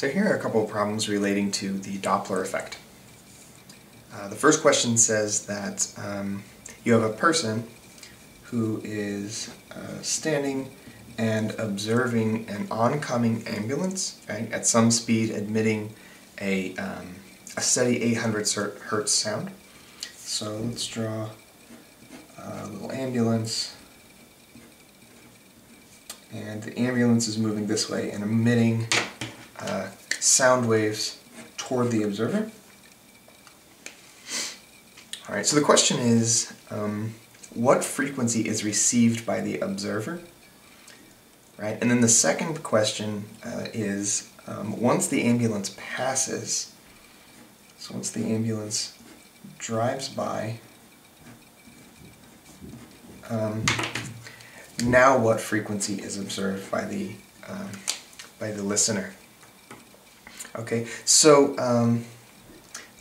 So here are a couple of problems relating to the Doppler effect. Uh, the first question says that um, you have a person who is uh, standing and observing an oncoming ambulance right, at some speed emitting a, um, a steady 800 hertz sound. So let's draw a little ambulance and the ambulance is moving this way and emitting uh, sound waves toward the observer. All right, so the question is, um, what frequency is received by the observer? Right, and then the second question uh, is, um, once the ambulance passes, so once the ambulance drives by, um, now what frequency is observed by the um, by the listener? Okay, so um,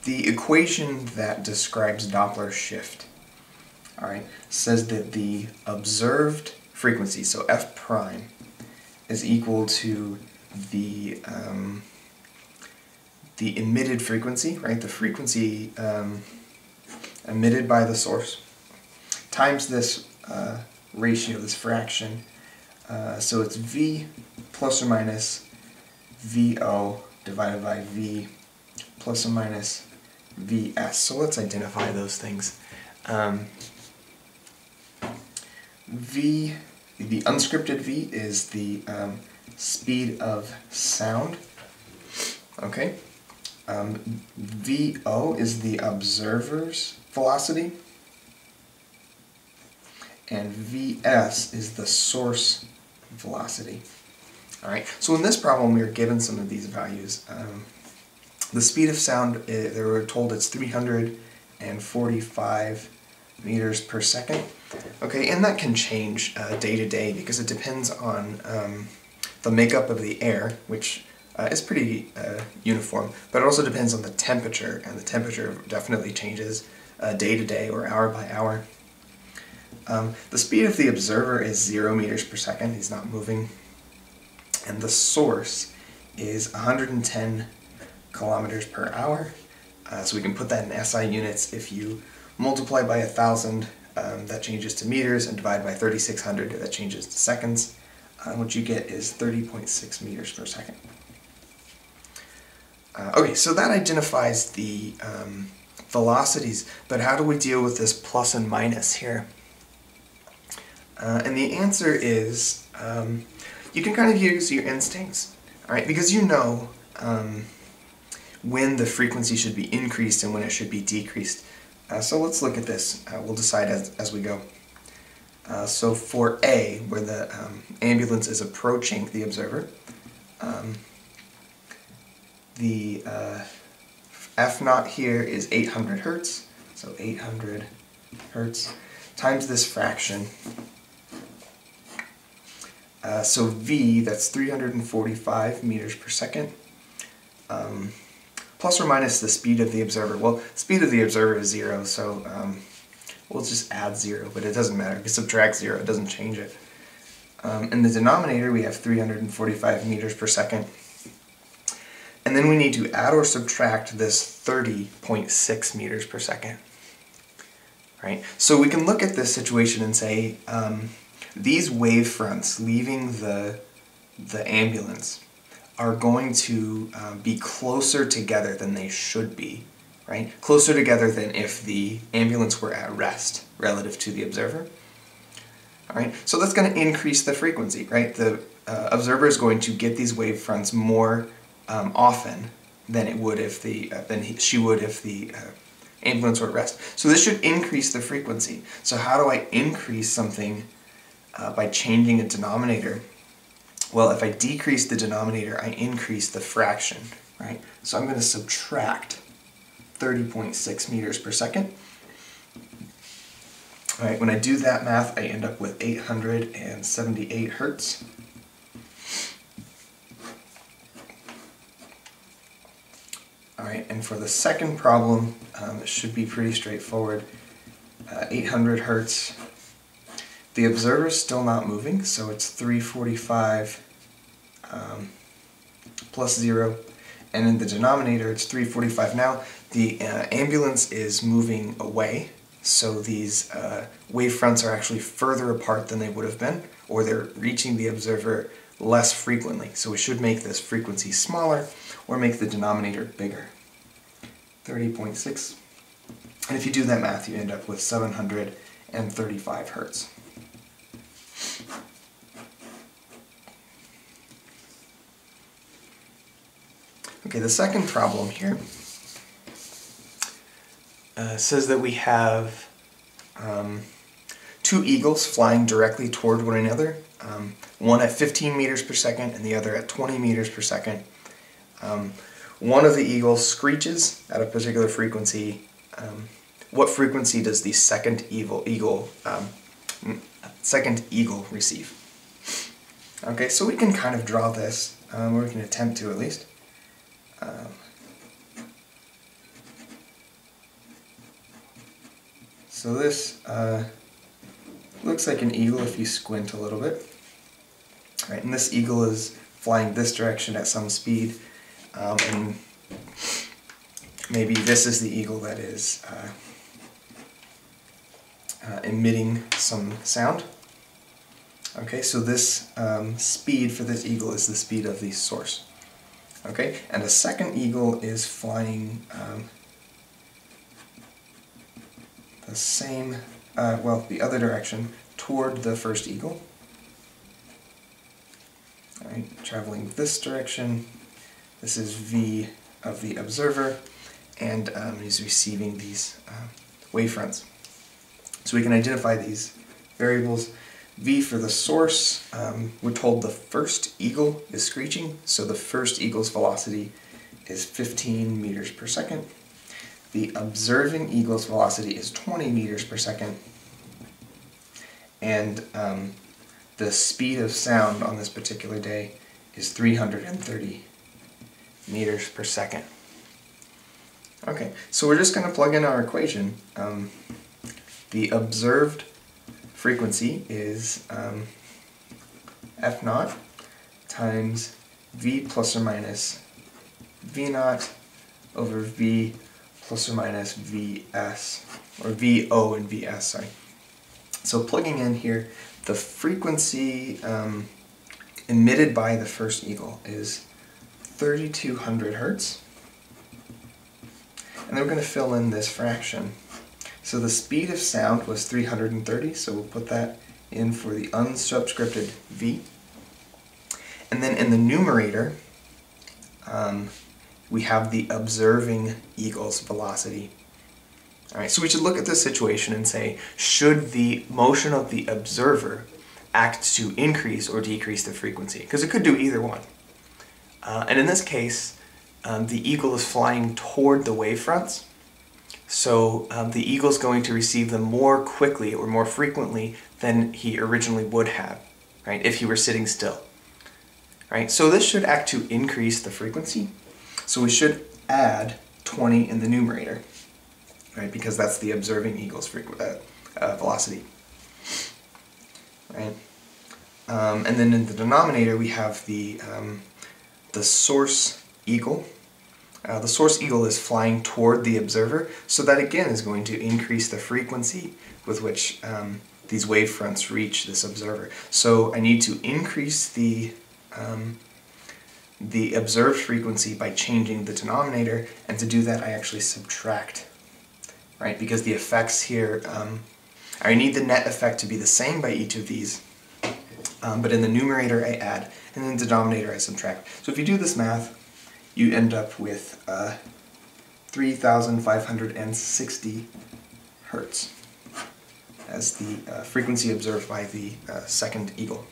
the equation that describes Doppler shift, all right, says that the observed frequency, so f prime, is equal to the um, the emitted frequency, right? The frequency um, emitted by the source times this uh, ratio, this fraction. Uh, so it's v plus or minus vo divided by V plus or minus Vs. So let's identify those things. Um, v, the unsubscripted V is the um, speed of sound. Okay. Um, VO is the observer's velocity. And Vs is the source velocity. All right, so in this problem we are given some of these values. Um, the speed of sound, uh, they were told it's 345 meters per second. Okay, and that can change uh, day to day because it depends on um, the makeup of the air, which uh, is pretty uh, uniform, but it also depends on the temperature, and the temperature definitely changes uh, day to day or hour by hour. Um, the speed of the observer is 0 meters per second, he's not moving and the source is 110 kilometers per hour. Uh, so we can put that in SI units. If you multiply by a thousand, um, that changes to meters, and divide by 3600, that changes to seconds. Uh, what you get is 30.6 meters per second. Uh, okay, so that identifies the um, velocities, but how do we deal with this plus and minus here? Uh, and the answer is um, you can kind of use your instincts, all right? Because you know um, when the frequency should be increased and when it should be decreased. Uh, so let's look at this. Uh, we'll decide as, as we go. Uh, so for A, where the um, ambulance is approaching the observer, um, the uh, F naught here is 800 hertz, so 800 hertz times this fraction uh, so V, that's 345 meters per second, um, plus or minus the speed of the observer. Well, speed of the observer is zero, so um, we'll just add zero, but it doesn't matter. We subtract zero, it doesn't change it. Um, in the denominator, we have 345 meters per second. And then we need to add or subtract this 30.6 meters per second. Right? So we can look at this situation and say, um, these wave fronts leaving the, the ambulance are going to um, be closer together than they should be, right? Closer together than if the ambulance were at rest relative to the observer. All right, so that's going to increase the frequency, right? The uh, observer is going to get these wave fronts more um, often than it would if the uh, than he, she would if the uh, ambulance were at rest. So this should increase the frequency. So how do I increase something uh, by changing a denominator, well, if I decrease the denominator, I increase the fraction, right? So I'm going to subtract 30.6 meters per second. All right, when I do that math, I end up with 878 hertz. All right, and for the second problem, um, it should be pretty straightforward. Uh, 800 hertz the observer is still not moving, so it's 345 um, plus plus 0, and in the denominator it's 345. Now the uh, ambulance is moving away, so these uh, wave fronts are actually further apart than they would have been, or they're reaching the observer less frequently. So we should make this frequency smaller, or make the denominator bigger. 30.6. And if you do that math, you end up with 735 hertz. Okay, the second problem here uh, says that we have um, two eagles flying directly toward one another, um, one at 15 meters per second and the other at 20 meters per second. Um, one of the eagles screeches at a particular frequency. Um, what frequency does the second eagle, eagle um, second eagle receive? Okay, so we can kind of draw this, um, or we can attempt to at least. Um, so this uh, looks like an eagle if you squint a little bit. Right, and this eagle is flying this direction at some speed, um, and maybe this is the eagle that is uh, uh, emitting some sound. Okay, so this um, speed for this eagle is the speed of the source. Okay, and the second eagle is flying um, the same, uh, well, the other direction toward the first eagle. Right, traveling this direction. This is V of the observer, and um, he's receiving these uh, wavefronts. So we can identify these variables. V for the source, um, we're told the first eagle is screeching, so the first eagle's velocity is 15 meters per second. The observing eagle's velocity is 20 meters per second. And um, the speed of sound on this particular day is 330 meters per second. Okay, so we're just going to plug in our equation. Um, the observed frequency is um, f naught times v plus or minus v naught over v plus or minus vs, or vo and vs, sorry. So plugging in here, the frequency um, emitted by the first eagle is 3200 hertz. And then we're going to fill in this fraction. So the speed of sound was 330, so we'll put that in for the unsubscripted v. And then in the numerator, um, we have the observing eagle's velocity. All right, so we should look at this situation and say, should the motion of the observer act to increase or decrease the frequency? Because it could do either one. Uh, and in this case, um, the eagle is flying toward the wavefronts, so um, the eagle's going to receive them more quickly or more frequently than he originally would have, right, if he were sitting still. Right? So this should act to increase the frequency. So we should add 20 in the numerator, right, because that's the observing eagle's uh, uh, velocity. Right? Um, and then in the denominator we have the, um, the source eagle, uh, the source eagle is flying toward the observer, so that again is going to increase the frequency with which um, these wave fronts reach this observer. So I need to increase the um, the observed frequency by changing the denominator, and to do that I actually subtract, right? Because the effects here, um, I need the net effect to be the same by each of these, um, but in the numerator I add, and in the denominator I subtract. So if you do this math, you end up with uh, 3,560 hertz as the uh, frequency observed by the uh, second eagle.